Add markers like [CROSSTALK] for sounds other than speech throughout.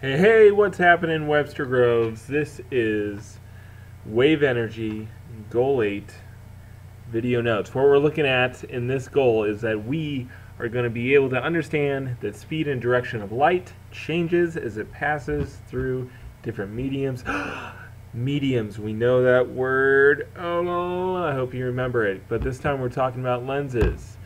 Hey, hey, what's happening, Webster Groves? This is Wave Energy Goal 8 video notes. What we're looking at in this goal is that we are going to be able to understand that speed and direction of light changes as it passes through different mediums. [GASPS] mediums, we know that word. Oh, I hope you remember it. But this time we're talking about lenses.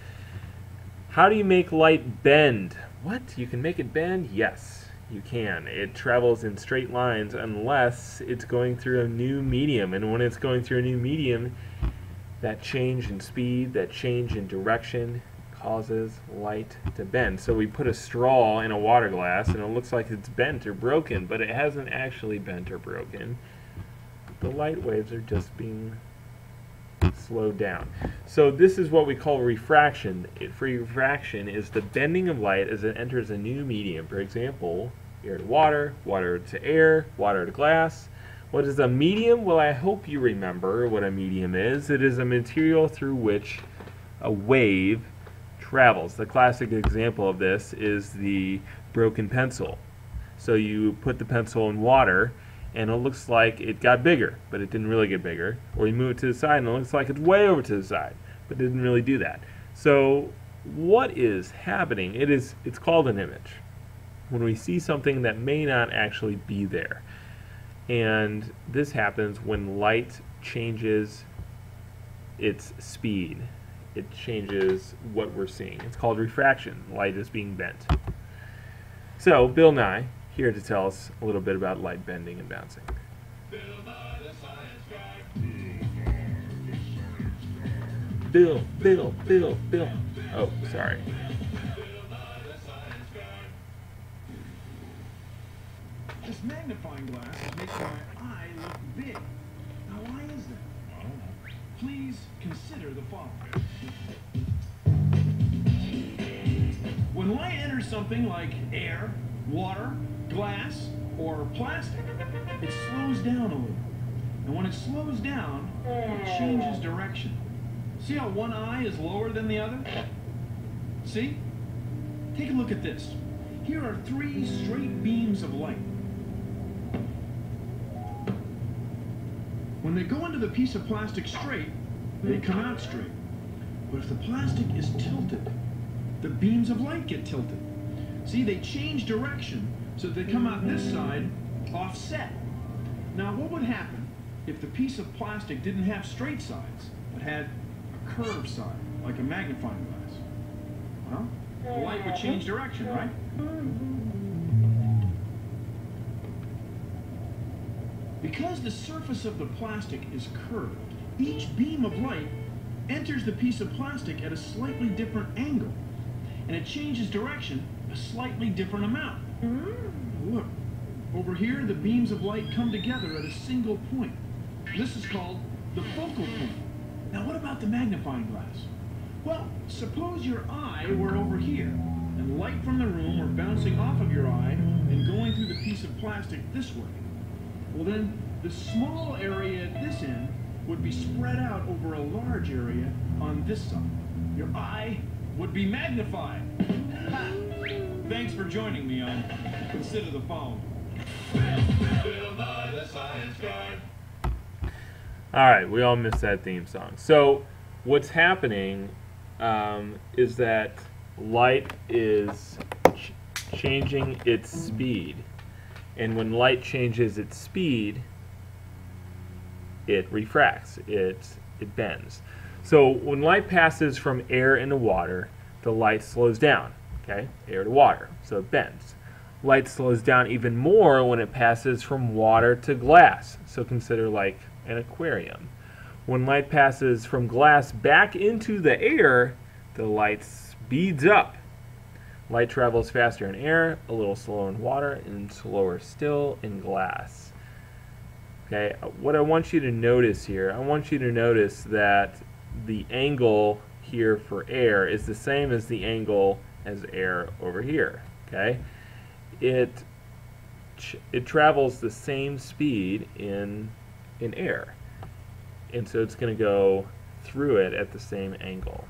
How do you make light bend? What? You can make it bend? Yes you can. It travels in straight lines unless it's going through a new medium. And when it's going through a new medium, that change in speed, that change in direction causes light to bend. So we put a straw in a water glass and it looks like it's bent or broken, but it hasn't actually bent or broken. The light waves are just being slowed down. So this is what we call refraction. Refraction is the bending of light as it enters a new medium. For example, air to water, water to air, water to glass. What is a medium? Well, I hope you remember what a medium is. It is a material through which a wave travels. The classic example of this is the broken pencil. So you put the pencil in water and it looks like it got bigger, but it didn't really get bigger. Or you move it to the side and it looks like it's way over to the side, but it didn't really do that. So what is happening? It is it's called an image when we see something that may not actually be there. And this happens when light changes its speed. It changes what we're seeing. It's called refraction. Light is being bent. So, Bill Nye, here to tell us a little bit about light bending and bouncing. Bill, Bill, Bill, Bill. Oh, sorry. This magnifying glass making my eye look big. Now, why is that? I don't know. Please consider the following. When light enters something like air, water, glass, or plastic, it slows down a little. And when it slows down, it changes direction. See how one eye is lower than the other? See? Take a look at this. Here are three straight beams of light. When they go into the piece of plastic straight, they come out straight. But if the plastic is tilted, the beams of light get tilted. See, they change direction so they come out this side offset. Now, what would happen if the piece of plastic didn't have straight sides, but had a curved side, like a magnifying glass? Well, the light would change direction, right? Mm-hmm. Because the surface of the plastic is curved, each beam of light enters the piece of plastic at a slightly different angle, and it changes direction a slightly different amount. Mm. Look, over here the beams of light come together at a single point. This is called the focal point. Now what about the magnifying glass? Well, suppose your eye were over here, and light from the room were bouncing off of your eye and going through the piece of plastic this way. Well then, the small area at this end would be spread out over a large area on this side. Your eye would be magnified. [LAUGHS] Thanks for joining me on Consider the Following. All right, we all missed that theme song. So, what's happening um, is that light is ch changing its speed and when light changes its speed, it refracts, it, it bends. So when light passes from air into water, the light slows down, okay? Air to water, so it bends. Light slows down even more when it passes from water to glass, so consider like an aquarium. When light passes from glass back into the air, the light speeds up Light travels faster in air, a little slower in water, and slower still in glass. Okay, uh, what I want you to notice here, I want you to notice that the angle here for air is the same as the angle as air over here. Okay, it it travels the same speed in in air, and so it's going to go through it at the same angle.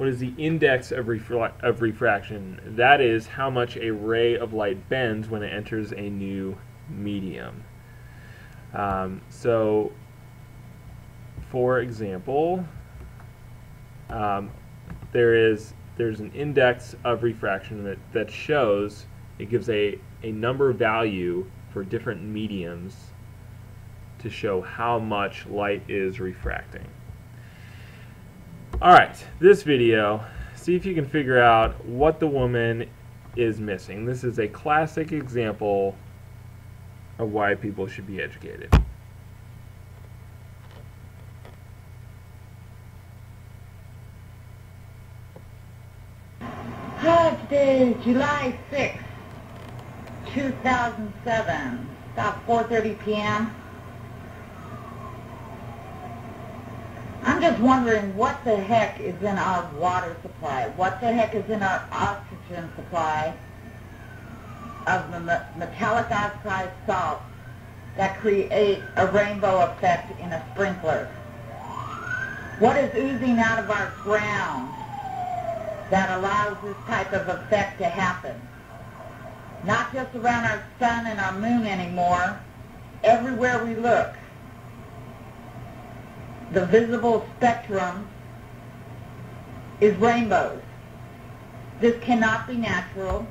What is the index of, of refraction? That is how much a ray of light bends when it enters a new medium. Um, so, for example, um, there is there's an index of refraction that, that shows it gives a, a number value for different mediums to show how much light is refracting. Alright, this video, see if you can figure out what the woman is missing. This is a classic example of why people should be educated. Is July 6, 2007, about 4.30 p.m. Just wondering what the heck is in our water supply? What the heck is in our oxygen supply of the metallic oxide salts that create a rainbow effect in a sprinkler? What is oozing out of our ground that allows this type of effect to happen? Not just around our sun and our moon anymore, everywhere we look the visible spectrum is rainbows. This cannot be natural.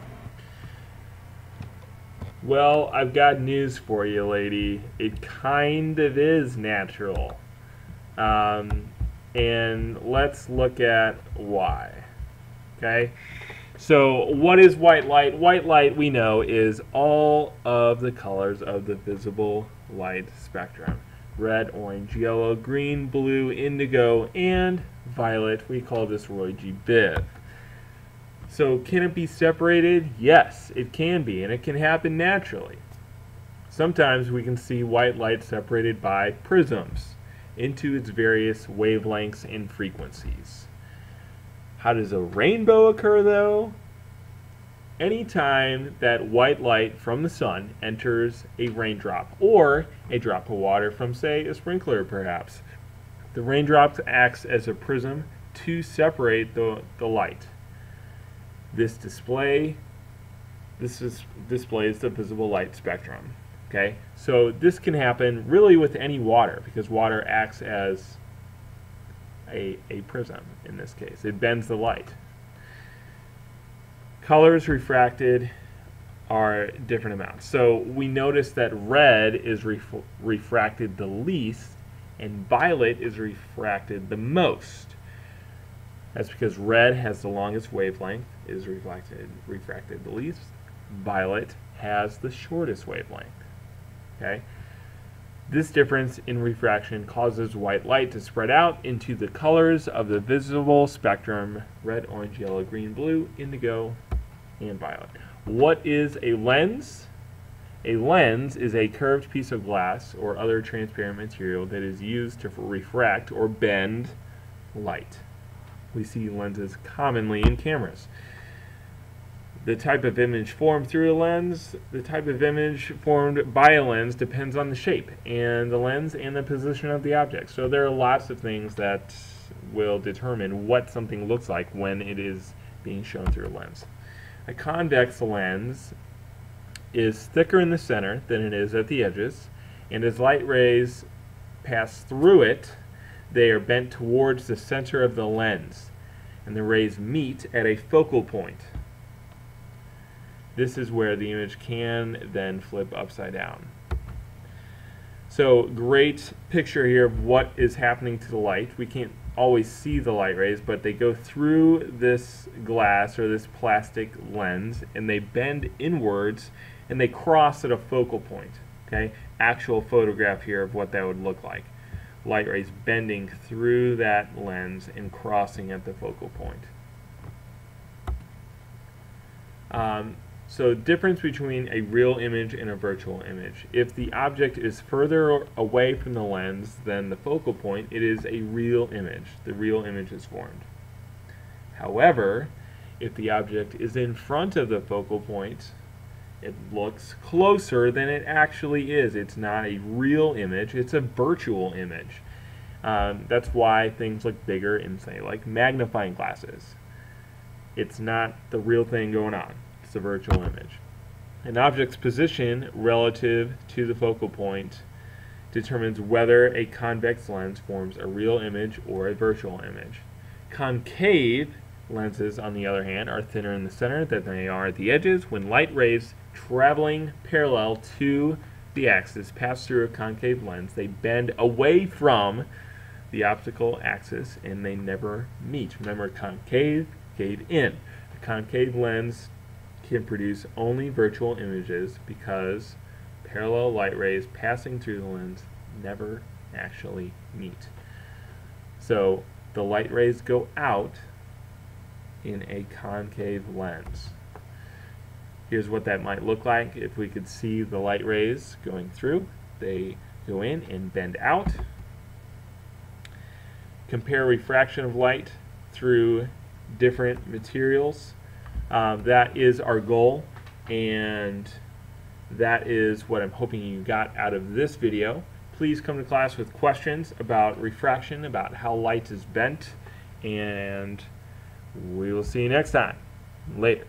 Well, I've got news for you, lady. It kind of is natural. Um, and let's look at why. Okay? So, what is white light? White light, we know, is all of the colors of the visible light spectrum red, orange, yellow, green, blue, indigo, and violet. We call this Roy G. Biv. So can it be separated? Yes, it can be, and it can happen naturally. Sometimes we can see white light separated by prisms into its various wavelengths and frequencies. How does a rainbow occur though? Anytime that white light from the sun enters a raindrop or a drop of water from, say, a sprinkler perhaps, the raindrop acts as a prism to separate the, the light. This display, this is, displays the visible light spectrum. Okay, so this can happen really with any water because water acts as a, a prism in this case. It bends the light. Colors refracted are different amounts. So we notice that red is ref refracted the least and violet is refracted the most. That's because red has the longest wavelength, is reflected, refracted the least. Violet has the shortest wavelength. Okay? This difference in refraction causes white light to spread out into the colors of the visible spectrum, red, orange, yellow, green, blue, indigo, and violet. What is a lens? A lens is a curved piece of glass or other transparent material that is used to refract or bend light. We see lenses commonly in cameras. The type of image formed through a lens, the type of image formed by a lens depends on the shape and the lens and the position of the object. So there are lots of things that will determine what something looks like when it is being shown through a lens. A convex lens is thicker in the center than it is at the edges, and as light rays pass through it, they are bent towards the center of the lens, and the rays meet at a focal point. This is where the image can then flip upside down. So great picture here of what is happening to the light. We can't always see the light rays, but they go through this glass or this plastic lens and they bend inwards and they cross at a focal point. Okay, actual photograph here of what that would look like. Light rays bending through that lens and crossing at the focal point. Um, so difference between a real image and a virtual image. If the object is further away from the lens than the focal point, it is a real image. The real image is formed. However, if the object is in front of the focal point, it looks closer than it actually is. It's not a real image, it's a virtual image. Um, that's why things look bigger in, say, like magnifying glasses. It's not the real thing going on. It's a virtual image. An object's position relative to the focal point determines whether a convex lens forms a real image or a virtual image. Concave lenses, on the other hand, are thinner in the center than they are at the edges. When light rays traveling parallel to the axis pass through a concave lens, they bend away from the optical axis and they never meet. Remember, concave, cave in. A concave lens can produce only virtual images because parallel light rays passing through the lens never actually meet. So the light rays go out in a concave lens. Here's what that might look like if we could see the light rays going through. They go in and bend out. Compare refraction of light through different materials. Um, that is our goal and that is what I'm hoping you got out of this video. Please come to class with questions about refraction, about how light is bent, and we will see you next time. Later.